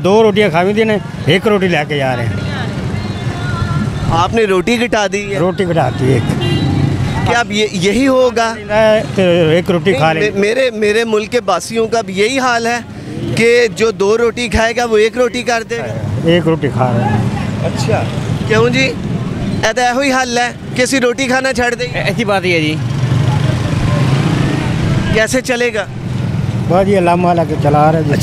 दो रोटियाँ खावी दी ने एक रोटी लेके जा रहे हैं। आपने रोटी घटा दी है? रोटी घटा दी एक। क्या अब ये यही होगा? तो एक रोटी खा ले मेरे मेरे मुल्क के बासियों का अब यही हाल है कि जो दो रोटी खाएगा वो एक रोटी कर देगा। एक रोटी खा रहे हैं। अच्छा। क्यों जी? ऐसा यो तो ही हल है किसी रोटी खाना छड़ दे। ऐसी बात ही है जी। कैसे चलेगा? बस ये लामा लगे चला रहे हैं। जी